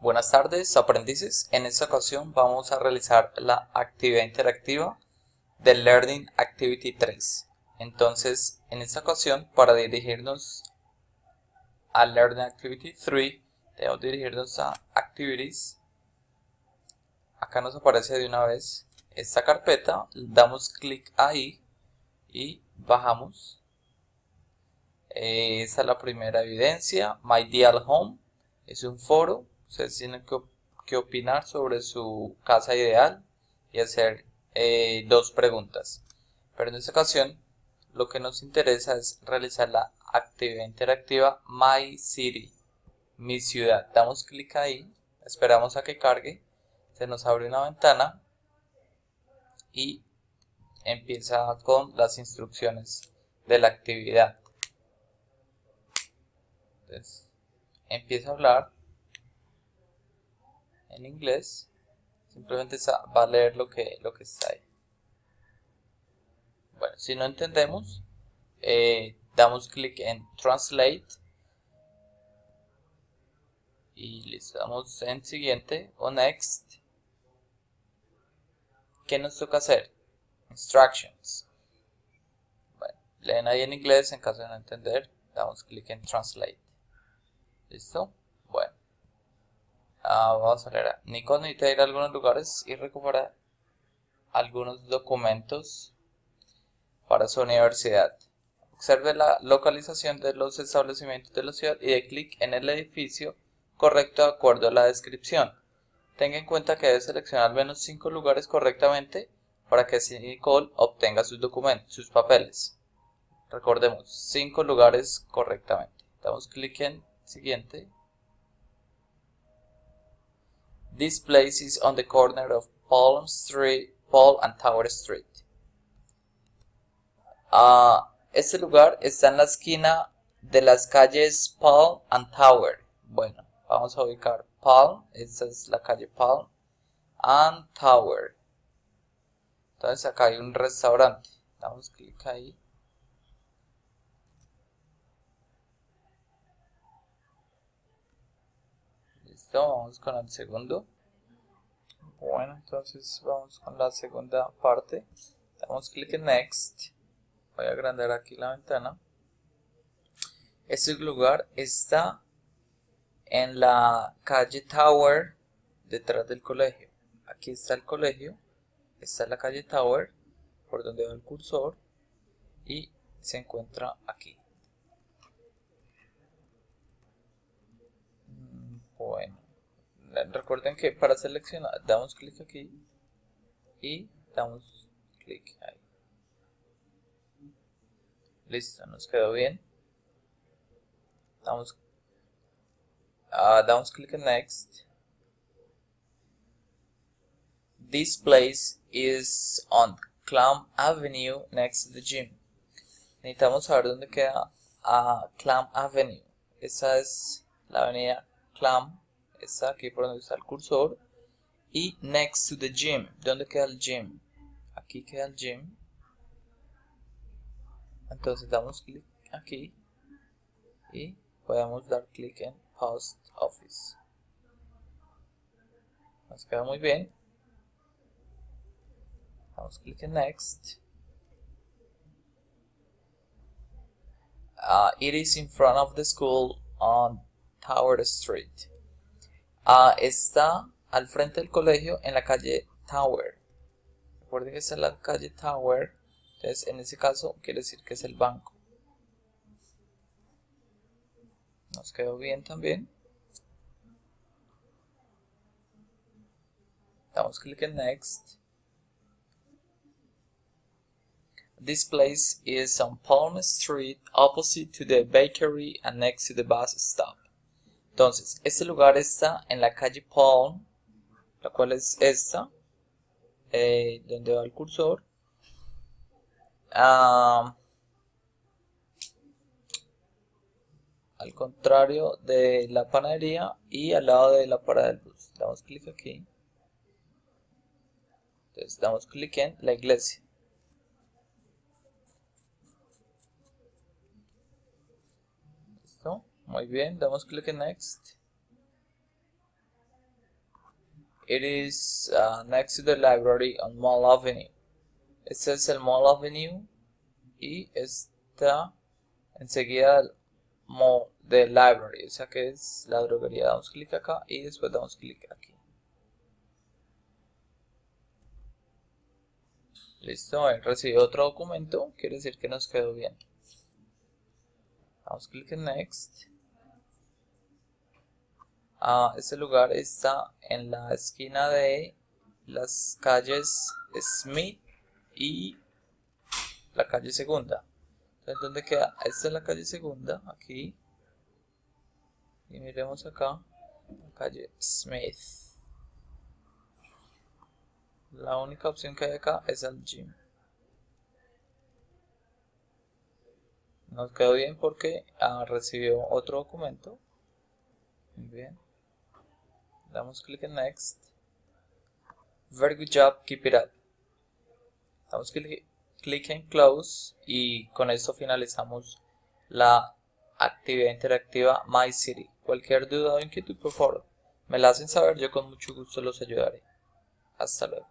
Buenas tardes aprendices, en esta ocasión vamos a realizar la actividad interactiva del Learning Activity 3. Entonces, en esta ocasión, para dirigirnos al Learning Activity 3, debemos dirigirnos a Activities. Acá nos aparece de una vez esta carpeta, damos clic ahí y bajamos. Eh, esa es la primera evidencia, My Ideal Home, es un foro Ustedes tienen que, opinar sobre su casa ideal y hacer eh, dos preguntas. Pero en esta ocasión lo que nos interesa es realizar la actividad interactiva My City, mi ciudad. Damos clic ahí, esperamos a que cargue, se nos abre una ventana y empieza con las instrucciones de la actividad. Entonces, empieza a hablar en inglés, simplemente va a leer lo que, lo que está ahí. Bueno, si no entendemos, eh, damos clic en Translate y le damos en siguiente o Next. ¿Qué nos toca hacer? Instructions. Bueno, leen ahí en inglés en caso de no entender, damos clic en Translate. ¿Listo? Ah, vamos a leer. Nikon necesita ir a algunos lugares y recuperar algunos documentos para su universidad. Observe la localización de los establecimientos de la ciudad y dé clic en el edificio correcto de acuerdo a la descripción. Tenga en cuenta que debe seleccionar al menos 5 lugares correctamente para que así Nicole obtenga sus documentos, sus papeles. Recordemos, 5 lugares correctamente. Damos clic en siguiente This place is on the corner of Palm Street, Paul and Tower Street. Este lugar está en la esquina de las calles Palm and Tower. Bueno, vamos a ubicar Palm, esta es la calle Palm, and Tower. Entonces acá hay un restaurante. Damos clic ahí. Vamos con el segundo. Bueno, entonces vamos con la segunda parte. Damos clic en Next. Voy a agrandar aquí la ventana. Este lugar está en la calle Tower, detrás del colegio. Aquí está el colegio. Esta es la calle Tower, por donde va el cursor. Y se encuentra aquí. Bueno recuerden que para seleccionar damos clic aquí y damos clic ahí. Listo nos quedó bien. Damos uh, damos clic en next. This place is on Clam Avenue next to the gym. Necesitamos saber dónde queda uh, Clam Avenue. Esa es la avenida Clam está aquí por donde está el cursor y next to the gym. ¿dónde queda el gym? aquí queda el gym. Entonces damos clic aquí y podemos dar clic en post office. Nos queda muy bien. Damos clic en next. Uh, it is in front of the school on Tower Street Ah, está al frente del colegio en la calle Tower. Recuerden que en la calle Tower. Entonces, en ese caso, quiere decir que es el banco. Nos quedó bien también. Damos clic en Next. This place is on Palm Street, opposite to the bakery and next to the bus stop. Entonces, este lugar está en la calle Palm, la cual es esta, eh, donde va el cursor. al contrario de la panadería y al lado de la parada del bus. Damos clic aquí. Entonces damos clic en la iglesia. Muy bien, damos clic en Next. it is uh, next to the library on Mall Avenue. Este es el Mall Avenue y está enseguida del Mall de Library, o sea que es la droguería. Damos clic acá y después damos clic aquí. Listo, he recibido otro documento, quiere decir que nos quedó bien. Damos clic en Next. Ah, este lugar está en la esquina de las calles Smith y la calle Segunda. Entonces, ¿dónde queda? Esta es la calle Segunda, aquí. Y miremos acá, la calle Smith. La única opción que hay acá es el gym. Nos quedó bien porque ah, recibió otro documento. Muy bien. Damos clic en Next. Very good job, keep it up. Damos clic, clic en Close y con esto finalizamos la actividad interactiva My City. Cualquier duda o inquietud, por favor, me la hacen saber, yo con mucho gusto los ayudaré. Hasta luego.